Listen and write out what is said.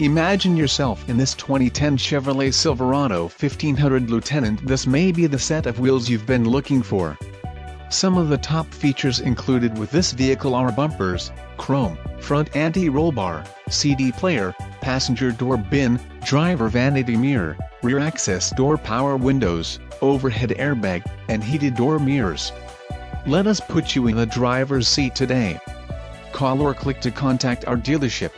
Imagine yourself in this 2010 Chevrolet Silverado 1500 Lieutenant this may be the set of wheels you've been looking for. Some of the top features included with this vehicle are bumpers, chrome, front anti-roll bar, CD player, passenger door bin, driver vanity mirror, rear access door power windows, overhead airbag, and heated door mirrors. Let us put you in the driver's seat today. Call or click to contact our dealership